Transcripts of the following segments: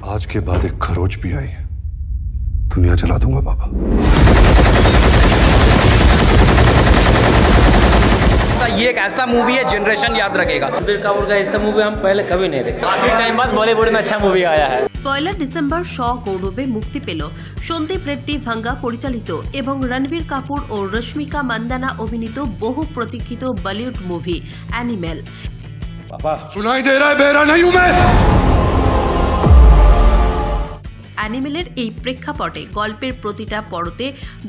आज के बाद एक खरोच भी आई दुनिया जला दूंगा बाबा ये एक ऐसा मूवी है जनरेशन याद रखेगा रणबीर कपूर का ऐसा मूवी हम पहले कभी नहीं देखे काफी टाइम बाद बॉलीवुड में अच्छा मूवी आया है পয়লা ডিসেম্বর শ গৌরবে মুক্তি পেল সন্দীপ রেড্ডি ভাঙ্গা পরিচালিত এবং রণবীর কাপুর ও রশ্মিকা মান্দানা অভিনীত বহু প্রতীক্ষিত বলিউড মুভি অ্যানিমেল सुनाई दे रहा है बेरा नहीं हूं मैं অ্যানিমেলের এই প্রেক্ষাপটে গল্পের প্রতিটা পরতে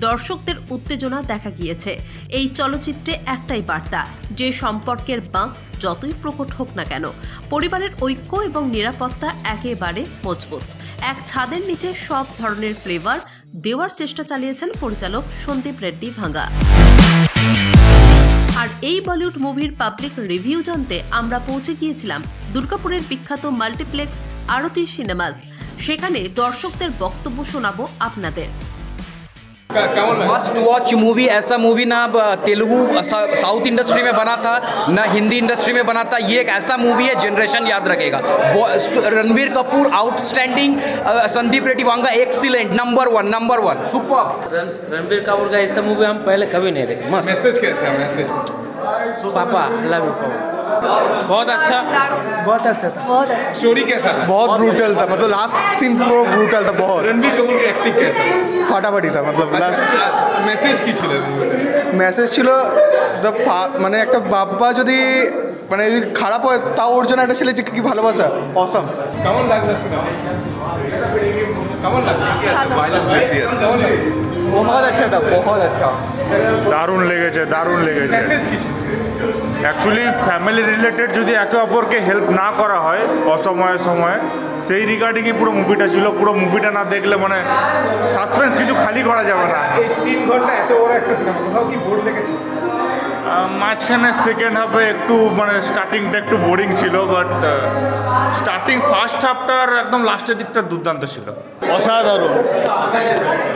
দর্শকদের উত্তেজনা দেখা গিয়েছে। এই চলচ্চিত্রে একটাই বার্তা, যে সম্পর্কের বাঁক যতই প্রকট হোক না কেন, পরিবারের ঐক্য এবং নিরাপত্তা একেবারে মজবুত। এক ছাদের নিচে সব ধরনের ফ্লেভার দেওয়ার চেষ্টা চালিয়েছেন পরিচালক সন্দীপ রেড্ডি ভাঙ্গা। আর এই বলিউড মুভির পাবলিক রিভিউ জানতে আমরা পৌঁছে গিয়েছিলাম দুর্গাপুরের বিখ্যাত মাল্টিপ্লেক্স, আরতি সিনেমাস। সেখানে দর্শকদের বক্তব্য শোনাবো আপনাদের मस्ट वॉच मूवी ऐसा मूवी ना ब- तेलुगु सा- साउथ इंडस्ट्री में बना था ना हिंदी इंडस्ट्री में बना था ये एक ऐसा मूवी है जनरेशन याद रखेगा बो- स- रणबीर कपूर आउटस्टैंडिंग अ, Sandeep Reddy Vanga excellent number one number one super रण- रणबीर कपूर का ऐसा मूवी हम पहले कभी नहीं देखे मस्त मैसेज क्या था मैसेज पापा लव यू पापा बहुत अच्छा बहुत अच्छा था स्टोरी कैसा था बहुत ब्रूटल था मतलब लास्ट सीन प्रो ब्रूटल था बहुत रणबीर कपूर की एक्टिंग कैसा था ফাটাফাটি था मतलब লাস্ট মেসেজ কি ছিল মেসেজ ছিল দ্য মানে একটা বাবা যদি মানে যদি খারাপ হয় তাও ওর জন্য একটা ছেলে যে কি ভালোবাসা অসম কেমন লাগলো সিনেমা কেমন লাগলো কেমন লাগলো बहुत अच्छा था बहुत अच्छा দারুণ লেগেছে দারুণ লেগেছে মেসেজ কি ছিল অ্যাকচুয়ালি ফ্যামিলি রিলেটেড যদি একে অপরকে হেল্প না করা হয় অসময়ে সময়ে সেই রিগার্ডিংই পুরো মুভিটা ছিল পুরো মুভিটা না দেখলে মানে সাসপেন্স কিছু খালি করা যাবে না এই তিন ঘন্টা এত বড় একটা সিনেমা কোথাও কি বোর লেগেছে আহ, মাঝখানে সেকেন্ড হাফে একটু মানে স্টার্টিংটা একটু বোরিং ছিল বাট স্টার্টিং ফার্স্ট হাফটার একদম লাস্টের দিকটা দুর্দান্ত ছিল असाधारण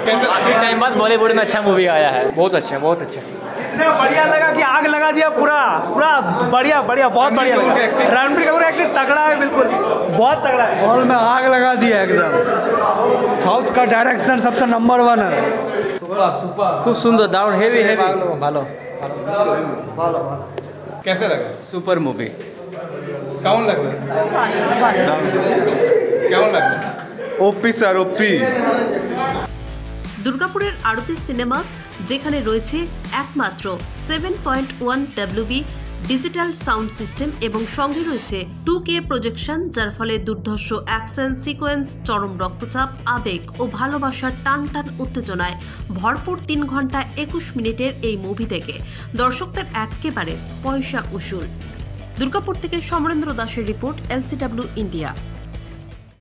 काफी टाइम बाद बॉलीवुड में अच्छा मूवी आया है बहुत अच्छा बहुत अच्छा इतना बढ़िया लगा कि आग लगा दिया पूरा पूरा बढ़िया बढ़िया बहुत बढ़िया लगा रणबीर कपूर एक्टिंग तगड़ा है बिल्कुल बहुत तगड़ा है हॉल में आग लगा दिया एकदम साउथ का डायरेक्शन सबसे नंबर वन है खूब सुंदर दारुण हेवी हेवी ভালো कैसे लगा सुपर मूवी কেমন লাগলো কেমন লাগলো ওপি স্যার ওপি দুর্গাপুরের আরতি সিনেমাস যেখানে রয়েছে একমাত্র seven point one WB digital sound system এবং সঙ্গে রয়েছে টু কে প্রজেকশন, যার ফলে দুর্ধর্ষ অ্যাকশন সিকোয়েন্স, চরম রক্তচাপ, আবেগ ও ভালোবাসার টান টান উত্তেজনায় ভরপুর তিন ঘণ্টা একুশ মিনিটের এই মুভি থেকে দর্শকদের একেবারে পয়সা উসুল। দুর্গাপুর থেকে সমরেন্দ্র দাসের রিপোর্ট, এলসিডাব্লিউ ইন্ডিয়া।